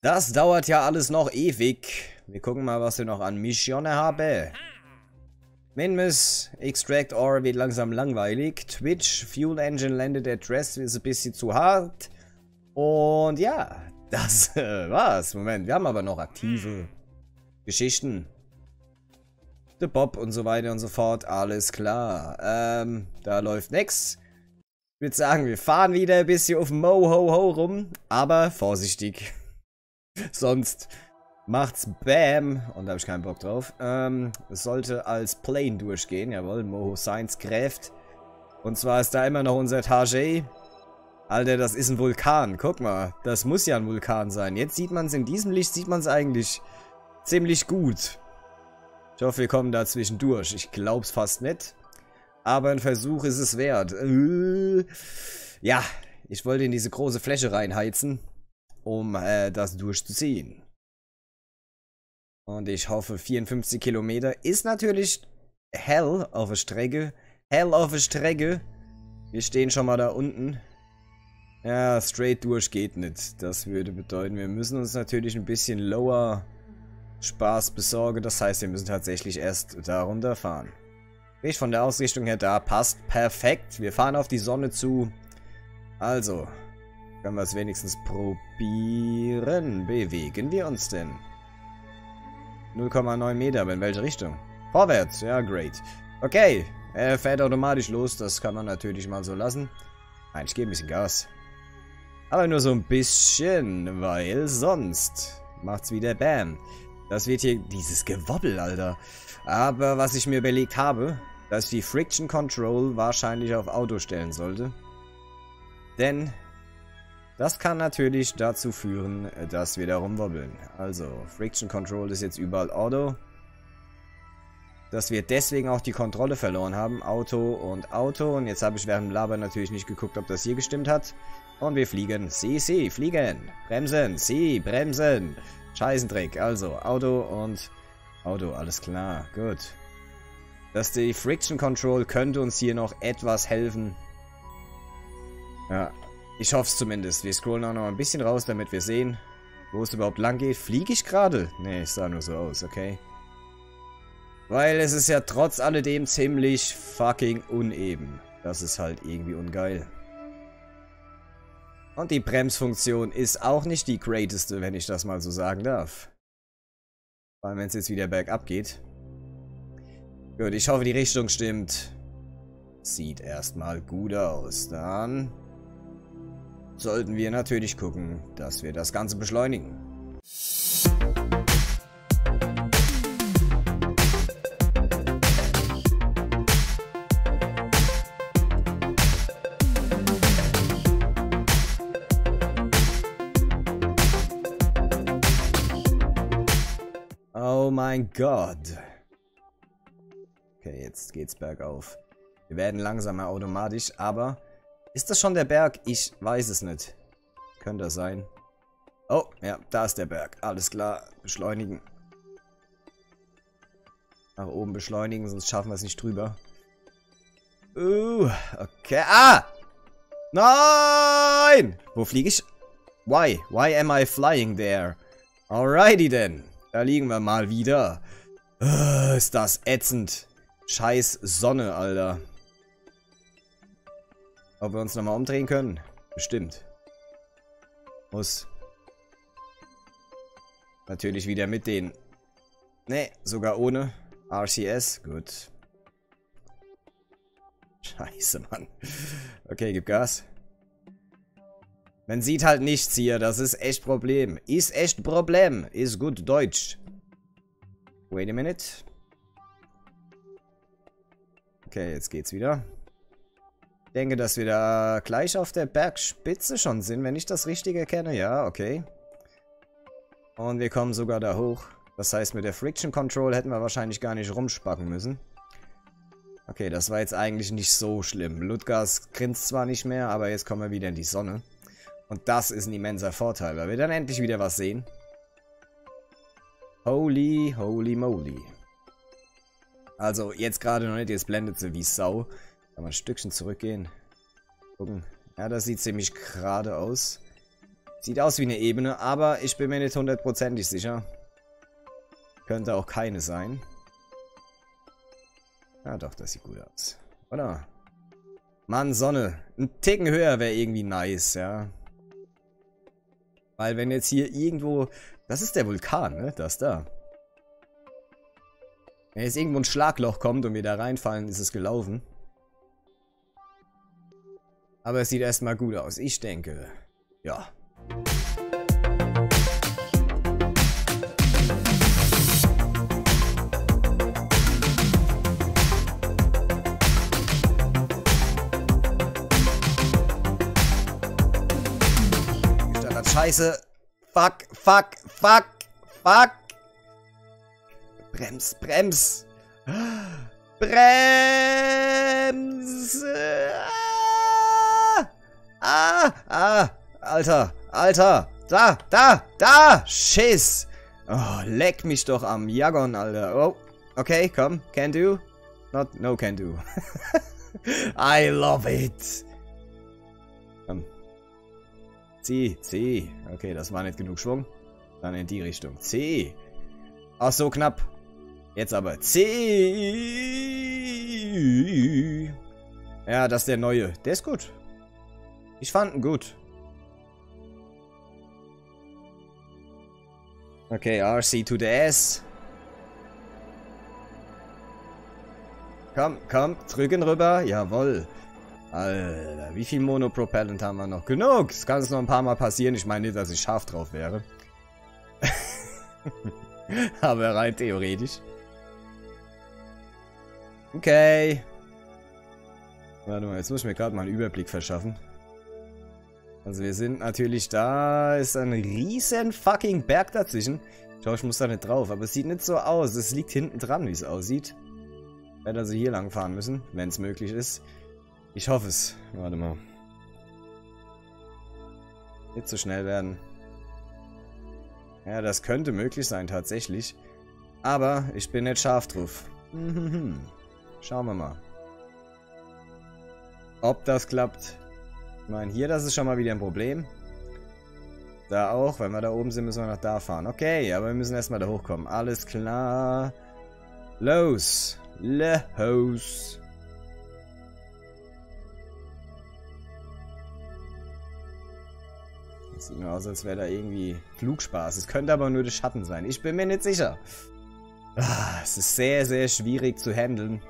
Das dauert ja alles noch ewig. Wir gucken mal, was wir noch an Missionen haben. Minmus, Extract Ore wird langsam langweilig. Twitch, Fuel Engine Landed Address ist ein bisschen zu hart. Und ja, das äh, war's. Moment, wir haben aber noch aktive Geschichten. The Bob und so weiter und so fort. Alles klar. Ähm, da läuft nix. Ich würde sagen, wir fahren wieder ein bisschen auf Mo-Ho-Ho rum. Aber vorsichtig. Sonst macht's Bam. Und da habe ich keinen Bock drauf. Ähm, es sollte als Plane durchgehen. Jawohl, Moho Science Craft. Und zwar ist da immer noch unser Tajay. Alter, das ist ein Vulkan. Guck mal, das muss ja ein Vulkan sein. Jetzt sieht man es, in diesem Licht sieht man es eigentlich ziemlich gut. Ich hoffe, wir kommen da zwischendurch. Ich glaub's fast nicht. Aber ein Versuch ist es wert. Äh, ja, ich wollte in diese große Fläche reinheizen, um äh, das durchzuziehen. Und ich hoffe, 54 Kilometer ist natürlich hell auf der Strecke. Hell auf der Strecke. Wir stehen schon mal da unten. Ja, straight durch geht nicht. Das würde bedeuten, wir müssen uns natürlich ein bisschen lower Spaß besorgen. Das heißt, wir müssen tatsächlich erst da runterfahren. Ich von der Ausrichtung her da passt perfekt. Wir fahren auf die Sonne zu. Also, können wir es wenigstens probieren. Bewegen wir uns denn? 0,9 Meter, aber in welche Richtung? Vorwärts, ja, great. Okay, er fährt automatisch los, das kann man natürlich mal so lassen. Nein, ich gebe ein bisschen Gas. Aber nur so ein bisschen, weil sonst macht's wieder Bam. Das wird hier dieses Gewobbel, Alter. Aber was ich mir überlegt habe, dass ich die Friction Control wahrscheinlich auf Auto stellen sollte. Denn das kann natürlich dazu führen, dass wir da rumwobbeln. Also, Friction Control ist jetzt überall Auto. Dass wir deswegen auch die Kontrolle verloren haben. Auto und Auto. Und jetzt habe ich während dem Laber natürlich nicht geguckt, ob das hier gestimmt hat. Und wir fliegen. Sie, sie, fliegen. Bremsen, sie, bremsen. Scheißendreck. Also, Auto und Auto. Alles klar. Gut. Dass die Friction Control könnte uns hier noch etwas helfen. Ja, ich hoffe es zumindest. Wir scrollen auch noch ein bisschen raus, damit wir sehen, wo es überhaupt lang geht. Fliege ich gerade? Nee, es sah nur so aus, okay. Weil es ist ja trotz alledem ziemlich fucking uneben. Das ist halt irgendwie ungeil. Und die Bremsfunktion ist auch nicht die greateste, wenn ich das mal so sagen darf. Vor allem, wenn es jetzt wieder bergab geht. Gut, ich hoffe, die Richtung stimmt. Sieht erstmal gut aus. Dann sollten wir natürlich gucken, dass wir das Ganze beschleunigen. Oh mein Gott. Okay, jetzt geht's bergauf. Wir werden langsamer automatisch, aber ist das schon der Berg? Ich weiß es nicht. Könnte das sein. Oh, ja, da ist der Berg. Alles klar. Beschleunigen. Nach oben beschleunigen, sonst schaffen wir es nicht drüber. Uh, okay. Ah! Nein! Wo fliege ich? Why? Why am I flying there? Alrighty then. Da liegen wir mal wieder. Uh, ist das ätzend. Scheiß Sonne, Alter. Ob wir uns nochmal umdrehen können? Bestimmt. Muss. Natürlich wieder mit den... Ne, sogar ohne. RCS. Gut. Scheiße, Mann. Okay, gib Gas. Man sieht halt nichts hier. Das ist echt Problem. Ist echt Problem. Ist gut Deutsch. Wait a minute. Okay, jetzt geht's wieder. Ich denke, dass wir da gleich auf der Bergspitze schon sind, wenn ich das richtig erkenne. Ja, okay. Und wir kommen sogar da hoch. Das heißt, mit der Friction Control hätten wir wahrscheinlich gar nicht rumspacken müssen. Okay, das war jetzt eigentlich nicht so schlimm. Ludgas grinst zwar nicht mehr, aber jetzt kommen wir wieder in die Sonne. Und das ist ein immenser Vorteil, weil wir dann endlich wieder was sehen. Holy, holy moly. Also, jetzt gerade noch nicht, jetzt blendet sie wie Sau. Kann man ein Stückchen zurückgehen. Gucken. Ja, das sieht ziemlich gerade aus. Sieht aus wie eine Ebene, aber ich bin mir nicht hundertprozentig sicher. Könnte auch keine sein. Ja doch, das sieht gut aus. Oder? Mann, Sonne. Ein Ticken höher wäre irgendwie nice, ja. Weil wenn jetzt hier irgendwo... Das ist der Vulkan, ne? Das da. Wenn jetzt irgendwo ein Schlagloch kommt und wir da reinfallen, ist es gelaufen. Aber es sieht erstmal gut aus. Ich denke, ja. Scheiße. Fuck, fuck, fuck, fuck. Brems, brems. Brems. Ah, ah, Alter, Alter. Da, da, da. Schiss. Oh, leck mich doch am Jagon, Alter. Oh, okay, komm. Can do. Not, no can do. I love it. Komm. C, C. Okay, das war nicht genug Schwung. Dann in die Richtung. C. Ach so, knapp. Jetzt aber C. Ja, das ist der neue. Der ist gut. Ich fand ihn gut. Okay, RC to the S. Komm, komm, drücken rüber. Jawoll. Alter, wie viel Monopropellant haben wir noch? Genug! Es kann es noch ein paar Mal passieren. Ich meine nicht, dass ich scharf drauf wäre. Aber rein theoretisch. Okay. Warte mal, jetzt muss ich mir gerade mal einen Überblick verschaffen. Also wir sind natürlich da, ist ein riesen fucking Berg dazwischen. Ich hoffe, ich muss da nicht drauf, aber es sieht nicht so aus. Es liegt hinten dran, wie es aussieht. Ich werde also hier lang fahren müssen, wenn es möglich ist. Ich hoffe es. Warte mal. Nicht zu so schnell werden. Ja, das könnte möglich sein, tatsächlich. Aber ich bin nicht scharf drauf. Schauen wir mal. Ob das klappt. Ich meine, hier, das ist schon mal wieder ein Problem. Da auch. Wenn wir da oben sind, müssen wir nach da fahren. Okay, aber wir müssen erstmal da hochkommen. Alles klar. Los. Los. Sieht nur aus, als wäre da irgendwie Flugspaß. Es könnte aber nur der Schatten sein. Ich bin mir nicht sicher. Ah, es ist sehr, sehr schwierig zu handeln.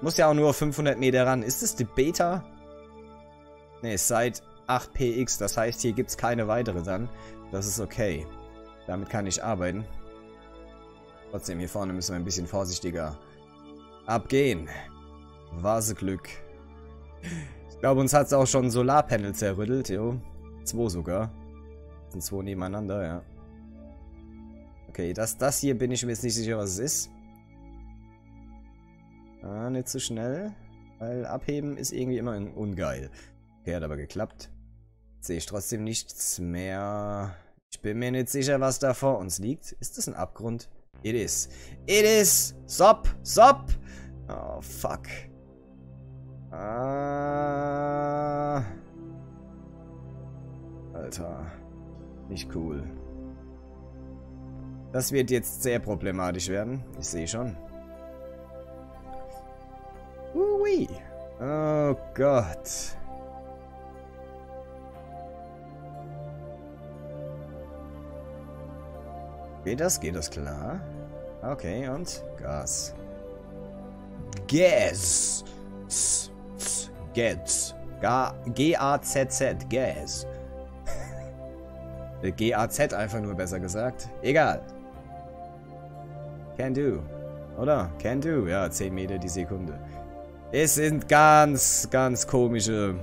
Muss ja auch nur 500 Meter ran. Ist das die Beta? Ne, seit 8px. Das heißt, hier gibt es keine weitere dann. Das ist okay. Damit kann ich arbeiten. Trotzdem, hier vorne müssen wir ein bisschen vorsichtiger abgehen. Vaseglück. Ich glaube, uns hat es auch schon Solarpanel zerrüttelt, jo. Zwei sogar. Sind zwei nebeneinander, ja. Okay, das, das hier bin ich mir jetzt nicht sicher, was es ist. Ah, nicht zu so schnell. Weil abheben ist irgendwie immer ungeil. Okay, hat aber geklappt. Sehe ich trotzdem nichts mehr. Ich bin mir nicht sicher, was da vor uns liegt. Ist das ein Abgrund? It is. It is! Sop! Sop! Oh, fuck. Ah. Alter. Nicht cool. Das wird jetzt sehr problematisch werden. Ich sehe schon. Ui. Oh Gott. Geht das? Geht das klar? Okay, und Gas. Gas. Gas. G-A-Z-Z. Gas. G-A-Z einfach nur besser gesagt. Egal. Can do. Oder? Can do. Ja, 10 Meter die Sekunde. Es sind ganz, ganz komische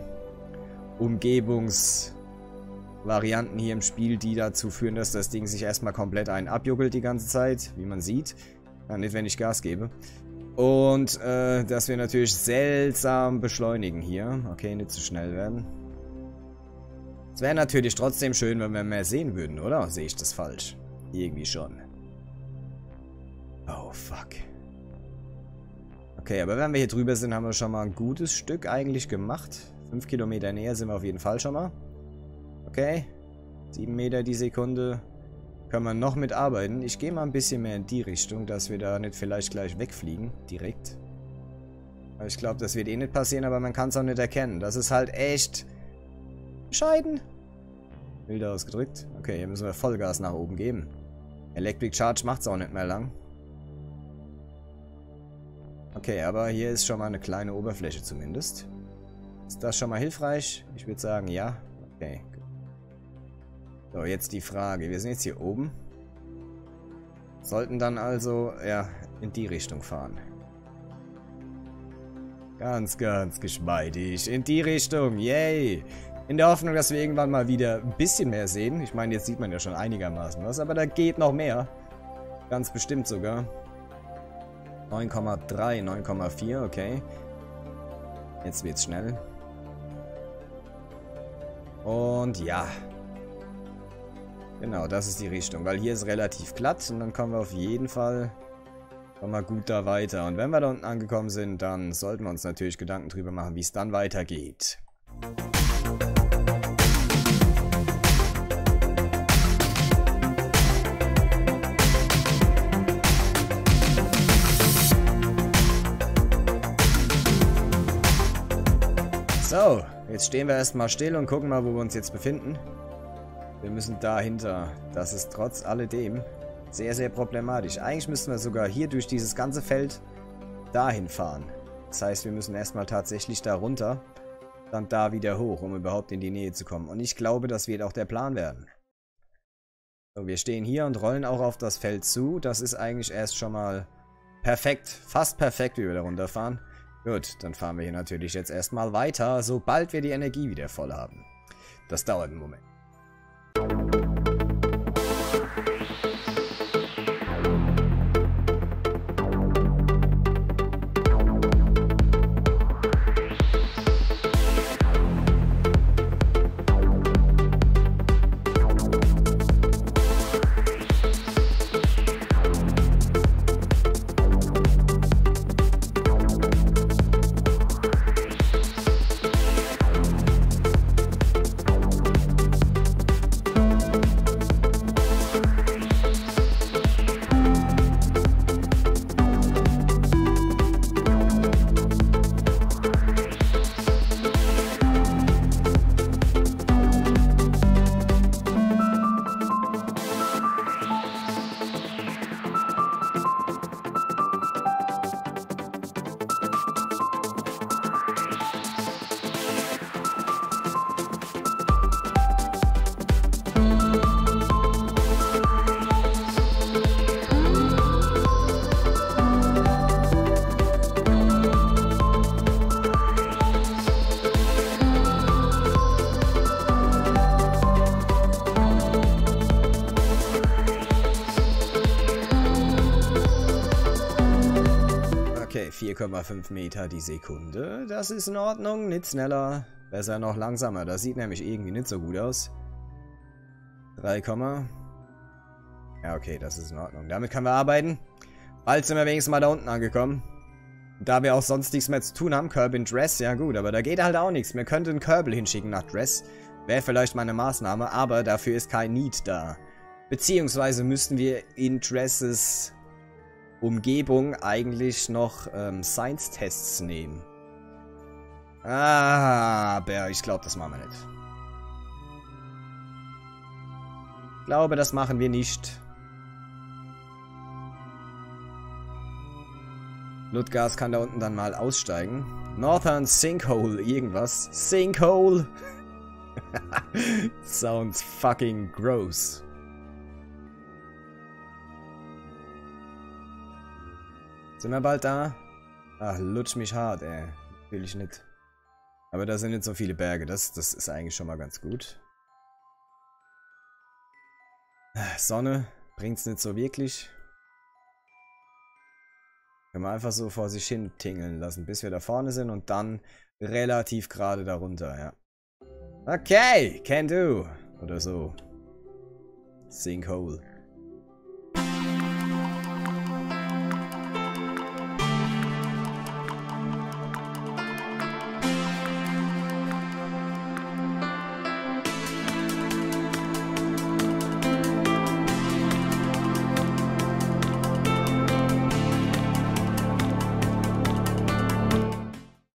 Umgebungsvarianten hier im Spiel, die dazu führen, dass das Ding sich erstmal komplett ein abjuckelt die ganze Zeit, wie man sieht. Ja, nicht, wenn ich Gas gebe. Und äh, dass wir natürlich seltsam beschleunigen hier. Okay, nicht zu schnell werden. Es wäre natürlich trotzdem schön, wenn wir mehr sehen würden, oder? Sehe ich das falsch? Irgendwie schon. Oh, fuck. Okay, aber wenn wir hier drüber sind, haben wir schon mal ein gutes Stück eigentlich gemacht. Fünf Kilometer näher sind wir auf jeden Fall schon mal. Okay. 7 Meter die Sekunde. Können wir noch mitarbeiten. Ich gehe mal ein bisschen mehr in die Richtung, dass wir da nicht vielleicht gleich wegfliegen. Direkt. Ich glaube, das wird eh nicht passieren, aber man kann es auch nicht erkennen. Das ist halt echt bescheiden. Wilder ausgedrückt. Okay, hier müssen wir Vollgas nach oben geben. Electric Charge macht es auch nicht mehr lang. Okay, aber hier ist schon mal eine kleine Oberfläche zumindest. Ist das schon mal hilfreich? Ich würde sagen, ja. Okay. So, jetzt die Frage. Wir sind jetzt hier oben. Sollten dann also, ja, in die Richtung fahren. Ganz, ganz geschmeidig. In die Richtung. Yay. In der Hoffnung, dass wir irgendwann mal wieder ein bisschen mehr sehen. Ich meine, jetzt sieht man ja schon einigermaßen was, aber da geht noch mehr. Ganz bestimmt sogar. 9,3, 9,4, okay. Jetzt wird's schnell. Und ja. Genau, das ist die Richtung, weil hier ist relativ glatt und dann kommen wir auf jeden Fall kommen wir gut da weiter. Und wenn wir da unten angekommen sind, dann sollten wir uns natürlich Gedanken drüber machen, wie es dann weitergeht. So, jetzt stehen wir erstmal still und gucken mal, wo wir uns jetzt befinden. Wir müssen dahinter. Das ist trotz alledem sehr, sehr problematisch. Eigentlich müssten wir sogar hier durch dieses ganze Feld dahin fahren. Das heißt, wir müssen erstmal tatsächlich da runter, dann da wieder hoch, um überhaupt in die Nähe zu kommen. Und ich glaube, das wird auch der Plan werden. So, wir stehen hier und rollen auch auf das Feld zu. Das ist eigentlich erst schon mal perfekt, fast perfekt, wie wir da runterfahren. Gut, dann fahren wir hier natürlich jetzt erstmal weiter, sobald wir die Energie wieder voll haben. Das dauert einen Moment. Okay, 4,5 Meter die Sekunde. Das ist in Ordnung, nicht schneller. Besser noch langsamer. Das sieht nämlich irgendwie nicht so gut aus. 3, ja, okay, das ist in Ordnung. Damit können wir arbeiten. Bald sind wir wenigstens mal da unten angekommen. Da wir auch sonst nichts mehr zu tun haben, Curb in Dress, ja gut, aber da geht halt auch nichts. Wir könnten einen Körbel hinschicken nach Dress. Wäre vielleicht mal eine Maßnahme, aber dafür ist kein Need da. Beziehungsweise müssten wir in Dresses Umgebung eigentlich noch ähm, Science-Tests nehmen. Ah, aber ich glaube, das machen wir nicht. Ich glaube, das machen wir nicht. Ludgas kann da unten dann mal aussteigen. Northern Sinkhole, irgendwas. Sinkhole! Sounds fucking gross. Sind wir bald da? Ach, lutsch mich hart, ey. Will ich nicht. Aber da sind nicht so viele Berge. Das, das ist eigentlich schon mal ganz gut. Sonne bringt's nicht so wirklich. Können wir einfach so vor sich hin tingeln lassen, bis wir da vorne sind und dann relativ gerade darunter, ja. Okay, can do. Oder so. Sinkhole.